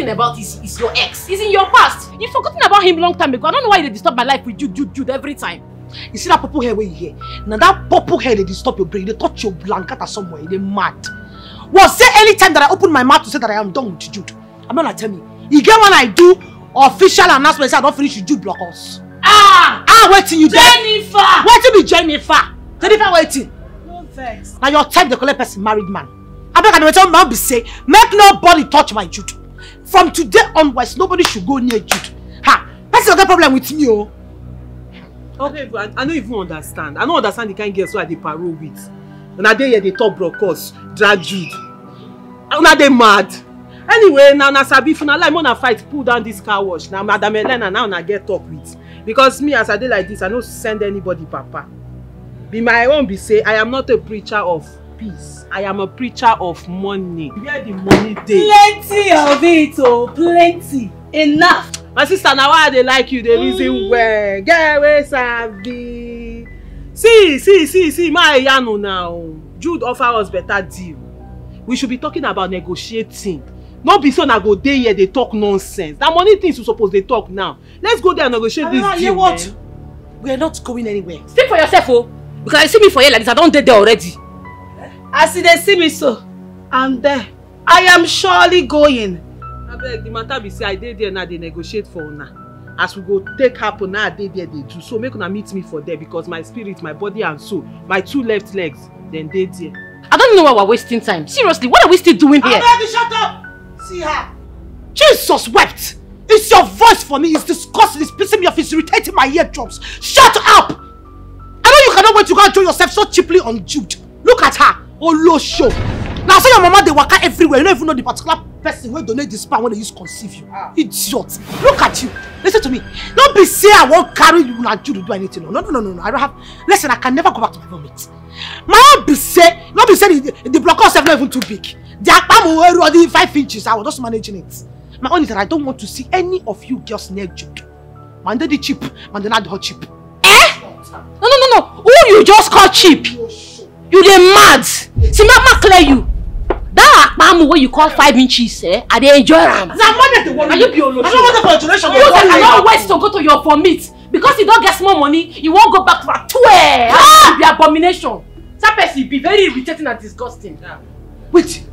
talking about is, is your ex. He's in your past. You've forgotten about him long time ago. I don't know why they disturb my life with Jude, Jude, Jude every time. You see that purple hair where you hear? Now that purple hair they disturb your brain, they touch your blanket or somewhere, they mad. Was there any time that I opened my mouth to say that I am done with Jude? I'm not gonna tell me. You get when I do official announcement say I don't finish with Jude blockers. Ah! Ah, waiting you there. Jennifer! Waiting be Jennifer. Jennifer waiting. No vex. Now your type the collect person married man. I beg and tell man be say, make nobody touch my Jude. From today onwards, nobody should go near Jude. Ha! Person got problem with me, oh. Don't even, I, I don't even understand. I don't understand the kind girls who I dey parole with. Una dey here dey talk broadcast, drag Jude. Una dey mad. Anyway, na na sabi if una like una fight pull down this car wash. Na Madam Elena now una get talk with. Because me as I dey like this, I no send anybody papa. Be my own be say I am not a preacher of peace. I am a preacher of money. Where the money dey? Plenty of it, oh, plenty. Enough. my sister na why i dey like you dey reason well girl wey sabi see see see see my yanu now jude offer us better deal we should be talking about negotiating no be so na go dey here dey talk nonsense na money things we suppose dey talk now let's go there and negotiate this Alina, you deal what? We are not going anywhere. Speak for yourself, oh. Because I see me for here like this. I don't date there already. As they see me so, I'm there. I am surely going. abeg the matter be say i dey there now dey negotiate for una as we go take happen now i dey there they do so make una meet me for there because my spirit my body and soul my two left legs then dey there. I don't know why we're wasting time. Seriously, what are we still doing here? Abeg, shut up! See her. Jesus wept. It's your voice for me. It's disgusting. It's pissing me off. It's irritating my eardrums. Shut up! I know you cannot wait to go and throw yourself so cheaply on Jude. Look at her. Olo show. Now say your mama dey waka everywhere. You don't even know the particular person wey donate the sperm wey dey use conceive you. Idiot. Look at you. Listen to me. Don't be say I wan carry you na Jude do anything. No, no, no, no, no. I don't have. Listen, I can never go back to my vomit. My own be say, no be say the, the block sef not even too big. The akpamu wey already five inches. I was just managing it. My own is that I don't want to see any of you girls near Jude. Man, they the cheap. Man, they not the hot cheap. Eh no, no, no, no. Who you just call cheap? You dey mad. See, mama clear you. That akpamu wey you call five inches, eh? I dey enjoy am. Na money dey worry Are you be Olosho? I don't want the congratulation. You say I don waste to go to your vomit because you don get small money, you wan go back to Atue. Ah! be abomination. That person be very irritating and disgusting. Wait.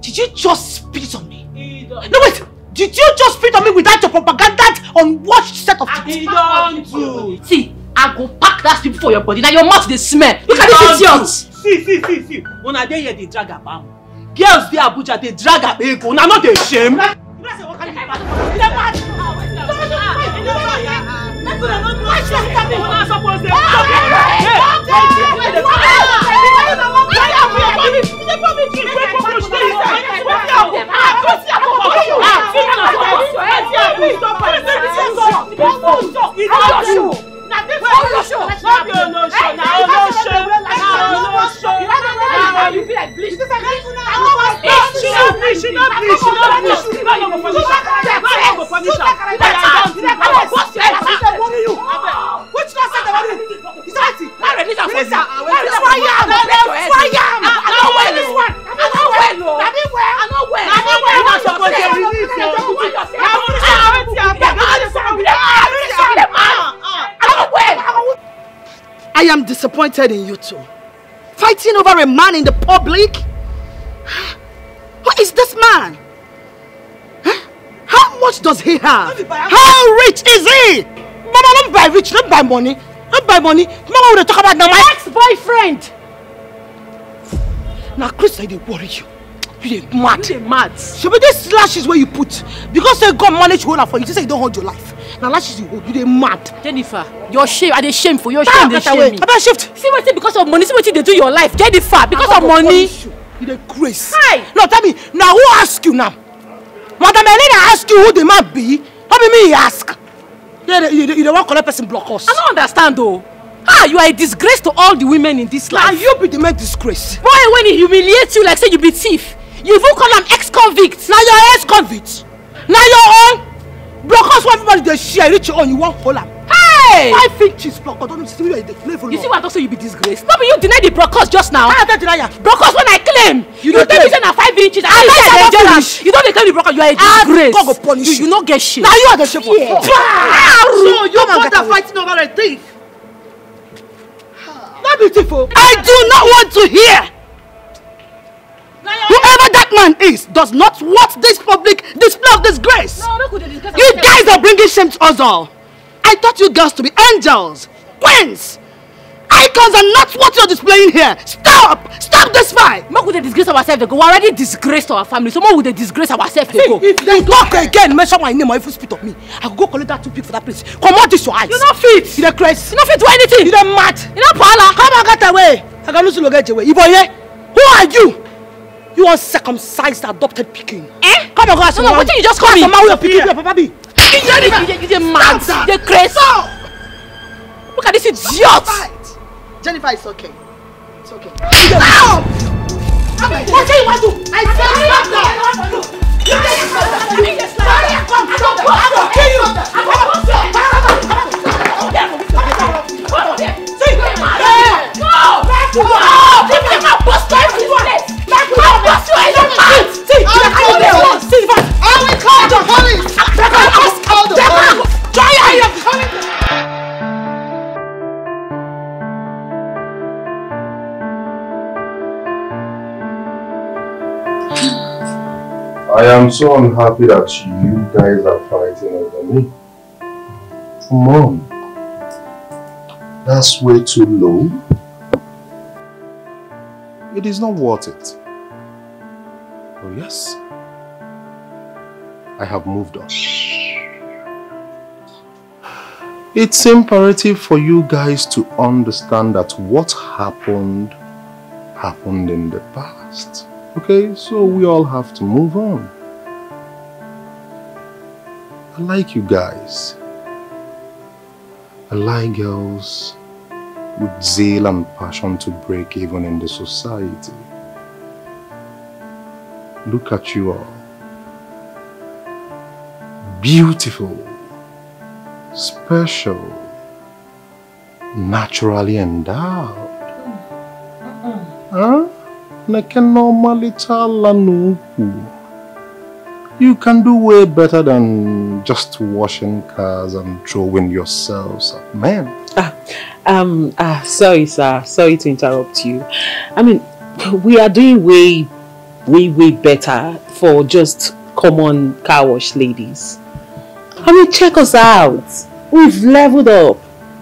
Did you just spit on me? No, wait. Did you just spit on me without your propaganda unwashed set of teeth? he don do. See, I go pack that people for your body. Now your mouth dey smell. Look at this idiot. see see see see una dey here dey drag abamu girls dey abuja dey drag abego una no dey shame. me, she not me, she not me. You not your permission. You not your permission. You not your permission. What's your answer? I want you. Which one said the one? Is that it? Why release her for me? Why release her for me? Why yam? I know well. This one. I know well. I know well. I know well. I know well. You not supposed to release her. You want yourself. I want you. I want you. I am disappointed in you two. Fighting over a man in the public? Have? How rich is he? Mama, don't buy rich, don't buy money. Don't buy money. Mama, when they talk about now, my Ex-boyfriend. Now, Chris, I dey worry you. You dey mad. You dey mad. So be this lashes where you put because say God manage hold am for you. You say you don't hold your life. Now lashes you hold. You dey mad. Jennifer, your shame, I dey shame for your shame dey shame me. Abeg shift. See wetin because of money, see wetin dey do your life, Jennifer, because of money. You dey grace. Hi. No, tell me now who ask you now? Madam Elena ask you who the man be. No be me he ask. You, you, you dey wan collect person block us. I don't understand though. Ah, you are a disgrace to all the women in this Na life. you be the man disgrace. Boy, when he humiliates you like say you be thief, you even call am ex-convict. Na your ex-convict. Na your own. Block us wey everybody dey share reach your own you wan hold am. Hey! Five inches block. I don't see where you dey level. You see what I say you be disgraced? No be you deny the broadcast just now. I tell you Broadcast when I claim. You, dey tell me say na five inches. I dey finish. finish. You don't claim the broadcast. You are a Ah, disgrace. God go punish you. you. You no get shit. Now you are the shape of Yeah. So you both are fighting over a thief. Not beautiful. I do not want to hear. Whoever that man is does not want this public display of disgrace. No, You guys are bringing shame to us all. I thought you girls to be angels, queens, icons, and not what you're displaying here. Stop! Stop this fight! Make we dey disgrace ourselves dey go. We already disgraced our family. So make we dey disgrace ourselves dey go. If they talk again, mention my name or if you spit on me, I could go collect that toothpick for that place. Come on, this your eyes. You no fit. You dey crazy. You no fit do anything. You dey mad. You no pala. Come on, get away. I lose you get away. Ibo here. Who are you? You uncircumcised adopted pikin. Eh? Come on, go ask No, no, wetin you just call me? Ask someone who your pikin be, your papa be. You dey you dey- you dey mad. Stop You dey crazy. Look at this idiot. Fight. Jennifer, it's okay. It's okay. Stop! What do you want to? I said stop now. You guys stop that. You guys stop that. Come, stop that. I will kill you. I will kill you. I will call the police. Call the police. I am so unhappy that you guys are fighting over me. Come on. That's way too low. It is not worth it. Oh yes. I have moved on. It's imperative for you guys to understand that what happened happened in the past. Okay, so we all have to move on. I like you guys. I like girls with zeal and passion to break even in the society. Look at you all. Beautiful, special, naturally endowed. Huh? Like a normally talanuku. You can do way better than just washing cars and throwing yourselves at men. Um, ah, sorry, sir. Sorry to interrupt you. I mean, we are doing way, way, way better for just common car wash ladies. I mean, check us out. We've leveled up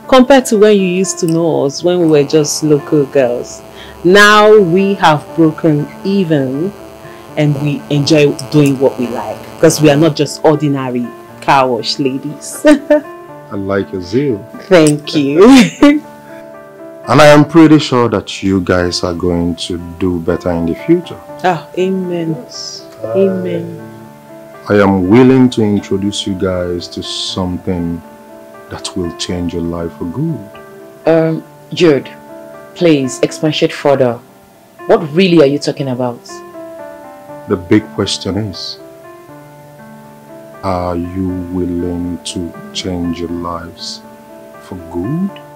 compared to when you used to know us when we were just local girls. Now we have broken even and we enjoy doing what we like because we are not just ordinary car wash ladies. I like your zeal. Thank you. And I am pretty sure that you guys are going to do better in the future. Ah, amen. Amen. I am willing to introduce you guys to something that will change your life for good. Um, Jude, please expatiate further. What really are you talking about? The big question is Are you willing to change your lives for good?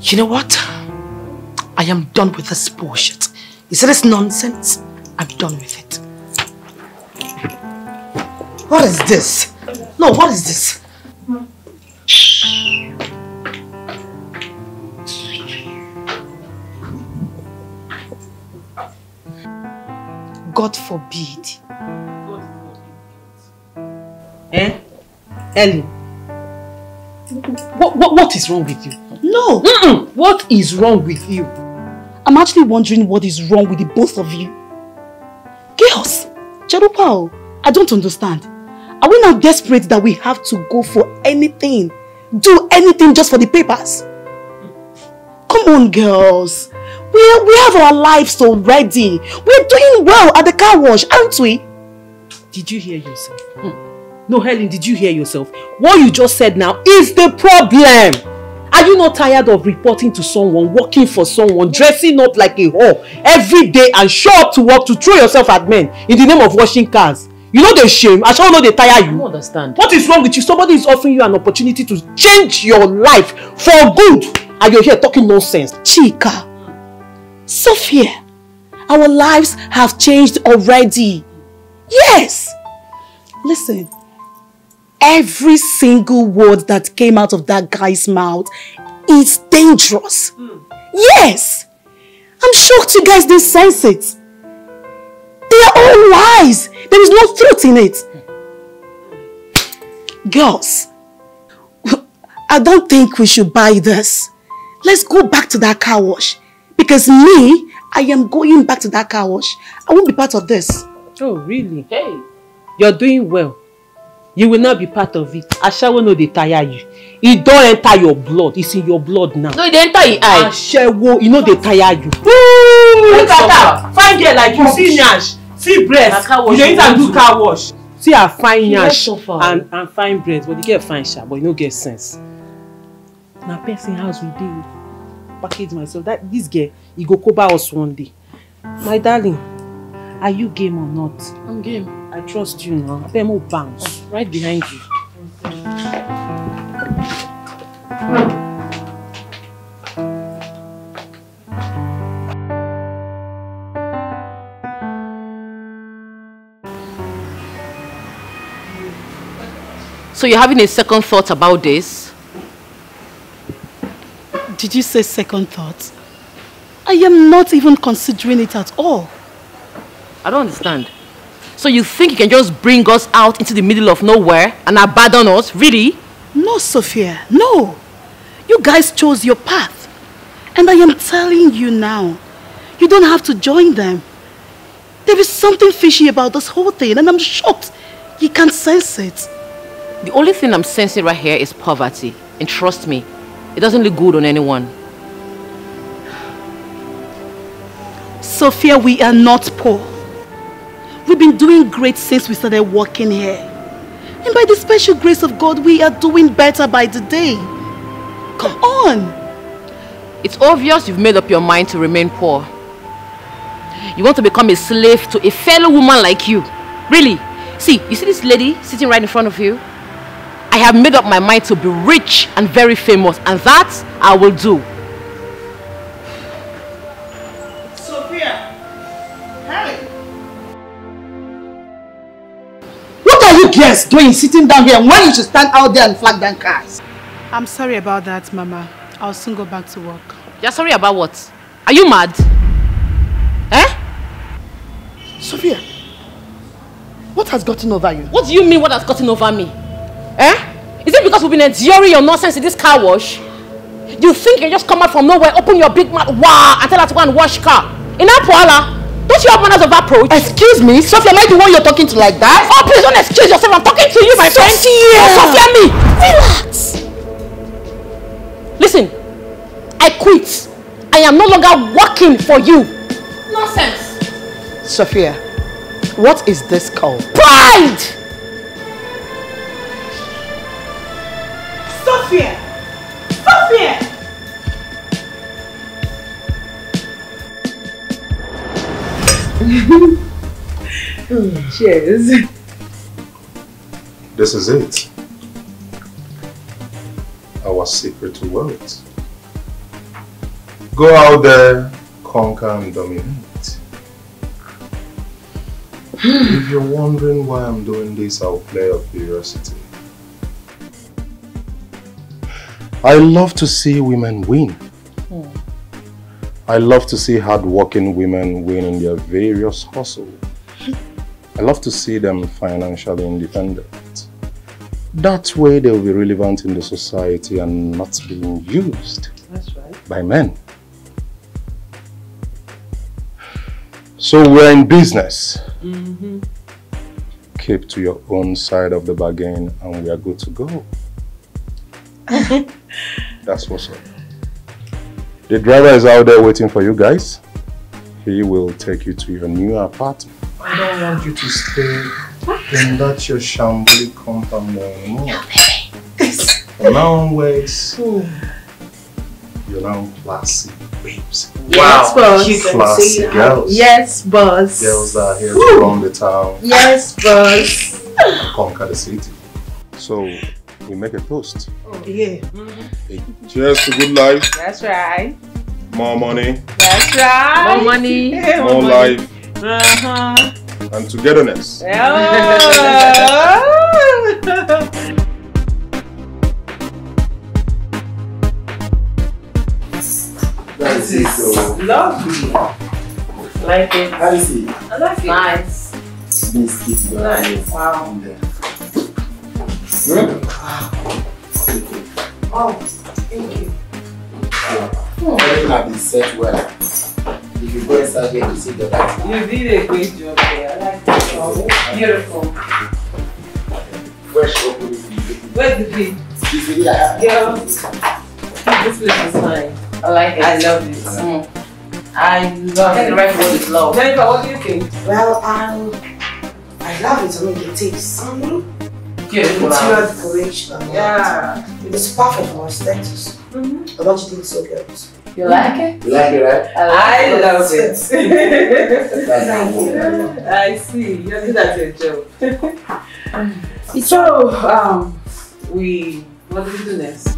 You know what? I am done with this bullshit. You see this nonsense? I'm done with it. What is this? No, what is this? God forbid. Eh? Ellie. What, what, what is wrong with you? No! Mm-mm. What is wrong with you? I'm actually wondering what is wrong with the both of you. Girls, Cherupao, I don't understand. Are we now desperate that we have to go for anything? Do anything just for the papers? Come on, girls. We, we have our lives already. We're doing well at the car wash, aren't we? Did you hear yourself? Hmm. No, Helen, did you hear yourself? What you just said now is the problem. Are you not tired of reporting to someone, working for someone, dressing up like a whore every day and show up to work to throw yourself at men in the name of washing cars? You know they shame. I shall know they tire I you. don't understand. What is wrong with you? Somebody is offering you an opportunity to change your life for good. And you're here talking nonsense. Chika, Sophia, our lives have changed already. Yes. Listen, every single word that came out of that guy's mouth is dangerous. Hmm. Yes. I'm shocked you guys didn't sense it. They are all lies. There is no truth in it. Girls, I don't think we should buy this. Let's go back to that car wash. Because me, I am going back to that car wash. I won't be part of this. Oh, really? Hey. You're doing well. You will not be part of it. Ashawo no dey tire you. E don enter your blood. It's in your blood now. No, e dey enter e eye. Ashawo, e no dey tire you. Look at that. Fine girl like you. See nyash. See breast. You dey use am do car wash. See her fine nyash and and fine breast. But the girl fine sha, but e no get sense. Na person house we dey. Package myself. That this girl, e go cover us one day. My darling, are you game or not? I'm game. I trust you now. Abeg mo bounce. Right behind you. So you're having a second thought about this? Did you say second thought? I am not even considering it at all. I don't understand. So you think you can just bring us out into the middle of nowhere and abandon us? Really? No, Sophia, no. You guys chose your path. And I am telling you now, you don't have to join them. There is something fishy about this whole thing and I'm shocked you can't sense it. The only thing I'm sensing right here is poverty. And trust me, it doesn't look good on anyone. Sophia, we are not poor. We've been doing great since we started working here. And by the special grace of God, we are doing better by the day. Come on. It's obvious you've made up your mind to remain poor. You want to become a slave to a fellow woman like you. Really? See, you see this lady sitting right in front of you? I have made up my mind to be rich and very famous, and that I will do. You girls doing sitting down here when you should stand out there and flag down cars? I'm sorry about that, Mama. I'll soon go back to work. You're sorry about what? Are you mad? Eh? Sophia, what has gotten over you? What do you mean what has gotten over me? Eh? Is it because we've been enduring your nonsense in this car wash? You think you just come out from nowhere, open your big mouth, wow, and tell us to go and wash car? In Apuala, don't you have manners of approach? Excuse me, Sophia, am I the one you're talking to like that? Oh, please don't excuse yourself. I'm talking to you, my friend. Sophia! Oh, Sophia, me. Relax. Listen, I quit. I am no longer working for you. Nonsense. Sophia, what is this called? Pride. Sophia! Sophia! Cheers. This is it. Our secret to wealth. Go out there, conquer and dominate. if you're wondering why I'm doing this, I'll play of curiosity. I love to see women win. Hmm. I love to see hardworking women win in their various hustles. I love to see them financially independent. That way they'll be relevant in the society and not being used That's right. by men. So we're in business. Mm-hmm. Keep to your own side of the bargain and we are good to go. That's what's up. The driver is out there waiting for you guys. He will take you to your new apartment. I don't want you to stay in that your shambly compound anymore. From now onwards, You're now classy babes. Yes, boss. Classy girls. Yes, boss. Girls that are here to run the town Yes, boss. conquer the city. So we make a toast. Oh, yeah. Hey, cheers to good life, That's right. more money, That's right. More money. more life, Uh-huh. and togetherness. That's it. So, Lovely. Like it. how is it? I like it. Nice. Biscuit. Nice. Wow. Hmm? Oh, thank you. Everything has been set well. If you go inside there, you see the light. You did a great job there. I like it. Oh, beautiful. Fresh opening. Where's the bee? This really I have. Girl, this place is fine. I like it. I love it. Mm. I I love think the right word is love. Jennifer, what do you think? Well, um, I love it. I mean, the taste. Beautiful. Interior decoration. Yeah. It's perfect for aesthetics. Mhm. I want you to think so, girls. You like it? You like it, right? I love it. That's Thank you. I see. You're good at your job. so, um, we, what do we do next?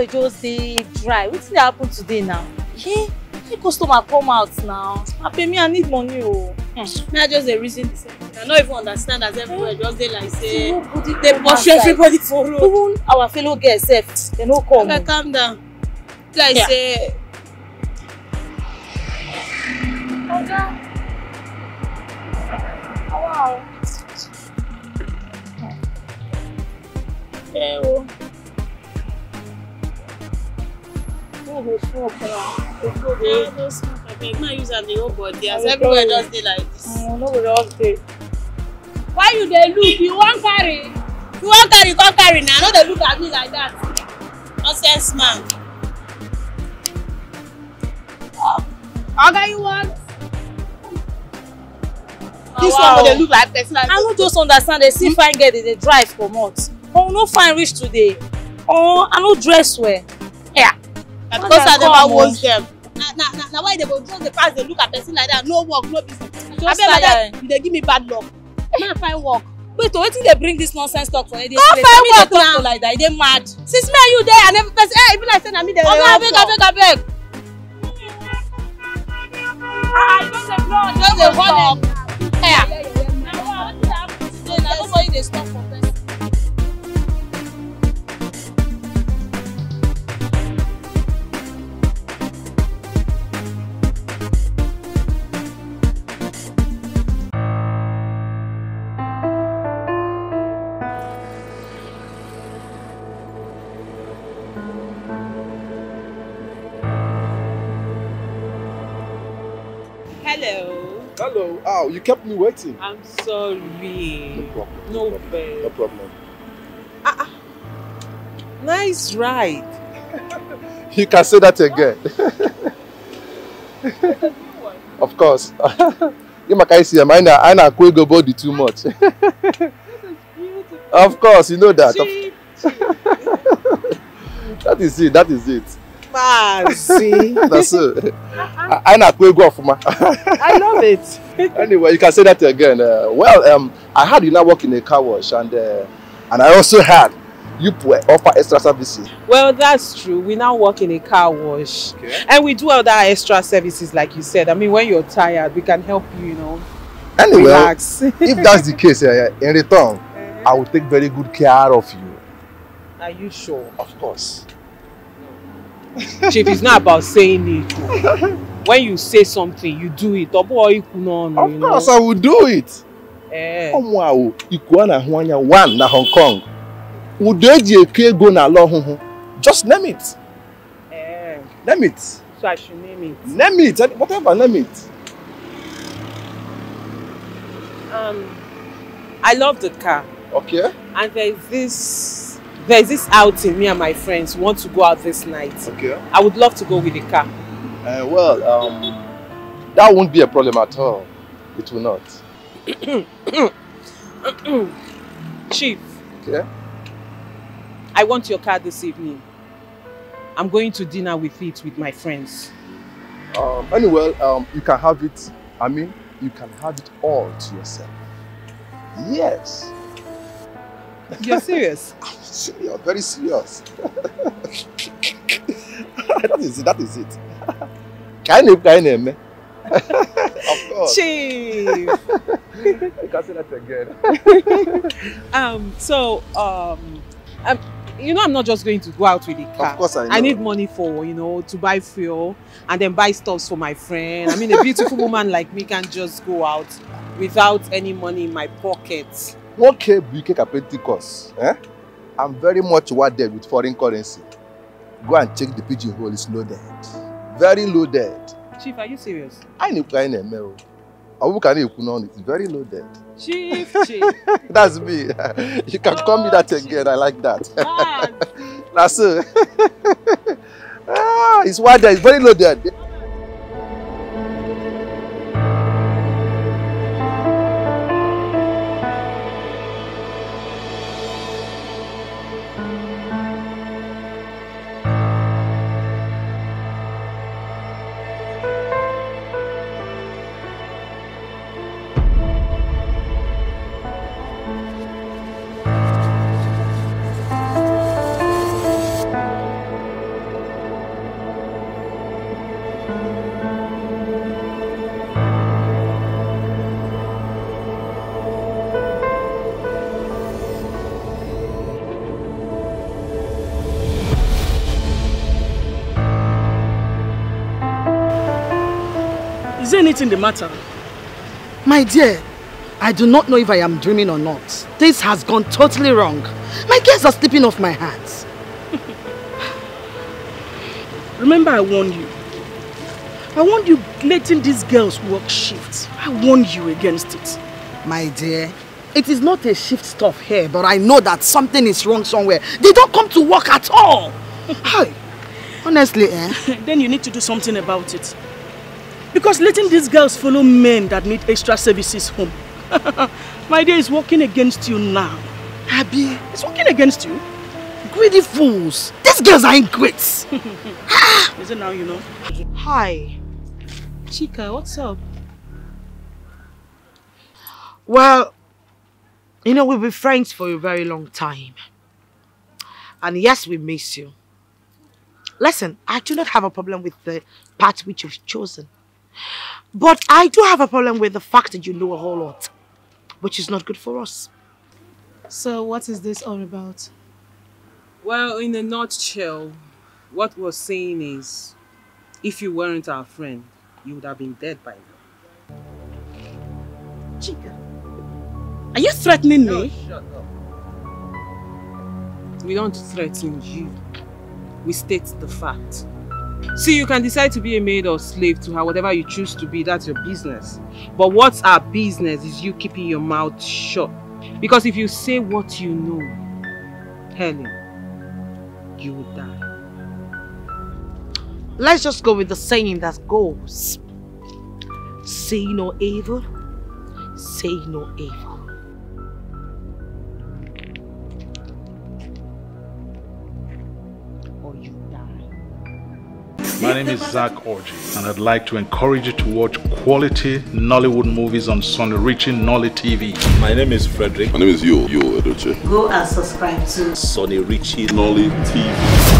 Everywhere just dey dry. Wetin dey happen today now? Hey, make customer come out now. Abeg me I need money o. Me, I just dey reason the same thing. I no even understand as everywhere just dey like say dey pursue everybody for road. Even our fellow girls sef, dem no come. Okay, calm down. Like Yeah. say Oga. Wow. ẹ wo. No go smoke now. Go go Yeah, dey. no smoke abeg. Make I use am dey hold body as I will everywhere tell you. just dey like this. Mm, no go just dey. Why you dey look? You wan carry? You wan carry come carry na. No dey look at me like that. Nonsense man. Oga you want? This one go dey look like person I no just understand dey see fine girl dey drive comot. Oh, no fine reach today. Oh, I no dress well. Yeah. na because I I never wash them. Na na na na why they go just dey pass dey look at person like that no work no business. Just Abeg madam you dey give me bad luck. I find work. Wait, oh, wetin dey bring this nonsense talk for Go straight. find Me dey work talk now. to like that, dey mad. Since me and you dey I never person eh e be like say na me dey Oga, dey abeg, abeg, abeg. Ah, you no dey blow, just dey run talk. Yeah. Na wa, wetin dey happen today? Na nobody dey stop for person. Oh, you kept me waiting. I'm sorry. problem. No problem. babe. No problem. Nice ride. You can say that again. of course. You can see I na I na go body too much. of course, you know that. Of- Cheap. that is it. That is it. Fancy. That's it. I I na go ofuma. I love it. Anyway, you can say that again. Uh, well, um, I heard you now work in a car wash, and uh, and I also heard you p- offer extra services. Well, that's true. We now work in a car wash. Okay. And we do other extra services, like you said. I mean, when you're tired, we can help you, you know, Anyway, relax. if that's the case, uh, in return, I will take very good care of you. Are you sure? Of course. Chief, it's not about saying it. when you say something, you do it. No no, Of course, know. I will do it. Eh. Ọmụ ahụ ikuo na ahụ anya one na Hong Kong. Ụdọ eji eke ego n'ala ọhụhụ. Just name it. Eh. Name it. So I should name it. Name it. Whatever, name it. Um, I love the car. Okay. And there's this There's this outing me and my friends want to go out this night. Okay. I would love to go with the car. Uh, well, um, that won't be a problem at all. It will not. Chief, Okay. I want your car this evening. I'm going to dinner with it with my friends. Um, anyway, um, you can have it. I mean, you can have it all to yourself. Yes. You're serious? I'm serious, very serious. that is it. That is it. Kind of, kind of, man. Of course. Chief! You can say that again. um, so, um, um, you know I'm not just going to go out with the car. Of course I know. I need money for, you know, to buy fuel and then buy stuffs for my friend. I mean, a beautiful woman like me can just go out without any money in my pocket. Okay, BK Pentecost. Eh? I'm very much worded with foreign currency. Go and check the pigeonhole, it's loaded. Very loaded. Chief, are you serious? I know kind of mail. Awu can you on It's very loaded. Chief, chief. That's me. you can call me that again. I like that. Ah, That's it. ah, it's worded. It's very loaded. Anything the matter? My dear, I do not know if I am dreaming or not. This has gone totally wrong. My girls are slipping off my hands. Remember I warned you. I warned you letting these girls work shifts. I warned you against it. My dear, it is not a shift stuff here, but I know that something is wrong somewhere. They don't come to work at all. Hi. Honestly, eh? then you need to do something about it. Because letting these girls follow men that need extra services home. My dear is working against you now. Abby, It's working against you. greedy fools. These girls are ingrates. Ah! Is it now you know? Hi. Chika, what's up? Well, you know, we've been friends for a very long time. And yes, we miss you. Listen, I do not have a problem with the path which you've chosen. But I do have a problem with the fact that you know a whole lot, which is not good for us. So what is this all about? Well, in a nutshell, what we're saying is, if you weren't our friend, you would have been dead by now. Chika. Are you threatening me? shut up. We don't threaten you. We state the fact. See, you can decide to be a maid or slave to her, whatever you choose to be, that's your business. But what's our business is you keeping your mouth shut. Because if you say what you know, Helen, you will die. Let's just go with the saying that goes. Say no evil, say no evil. My name is Zach Orji, and I'd like to encourage you to watch quality Nollywood movies on Sunyrichy NollyTV. My name is Frederick. My name is Yo Yo Edochie. Go and subscribe to Sonny Richie Nolly TV.